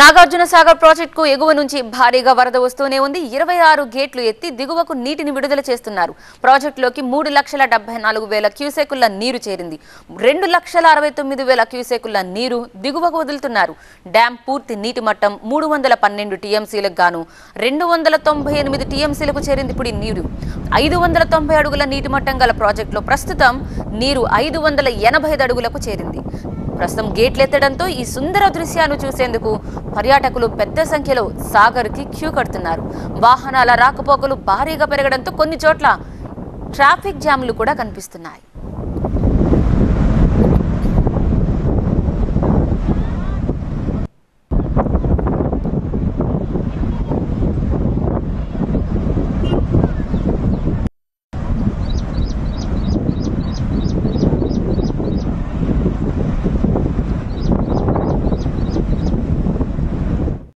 నాగార్జున సాగర్ ప్రాజెక్టుకు ఎగువ నుంచి భారీగా వరద వస్తూనే ఉంది. ఇరవై ఆరు గేట్లు ఎత్తి దిగువకు నీటిని విడుదల చేస్తున్నారు. ప్రాజెక్టులోకి మూడు లక్షల డెబ్బై నాలుగు వేల క్యూసెకుల నీరు చేరింది. రెండు లక్షల అరవై తొమ్మిది వేల క్యూసెకుల నీరు దిగువకు వదులుతున్నారు. డ్యాం పూర్తి నీటి మట్టం మూడు వందల పన్నెండు టీఎంసీలకు గాను రెండు వందల తొంభై ఎనిమిది టీఎంసీలకు చేరింది ఇప్పుడు ఈ నీరు. ఐదు వందల తొంభై అడుగుల నీటి మట్టం గల ప్రాజెక్టులో ప్రస్తుతం నీరు ఐదు వందల ఎనభై ఐదు అడుగులకు చేరింది. ప్రస్తుతం గేట్లు ఎత్తడంతో ఈ సుందర దృశ్యాన్ని చూసేందుకు పర్యాటకులు పెద్ద సంఖ్యలో సాగర్కి క్యూ కడుతున్నారు. వాహనాల రాకపోకలు భారీగా పెరగడంతో కొన్ని చోట్ల ట్రాఫిక్ జామ్లు కూడా కనిపిస్తున్నాయి.